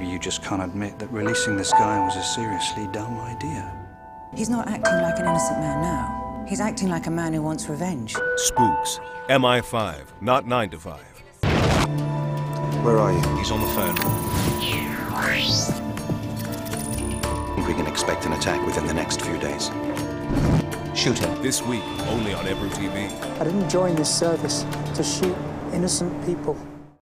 You just can't admit that releasing this guy was a seriously dumb idea. He's not acting like an innocent man now. He's acting like a man who wants revenge. Spooks. MI5, not 9 to 5. Where are you? He's on the phone. think we can expect an attack within the next few days. Shoot him. This week, only on Ebru TV. I didn't join this service to shoot innocent people.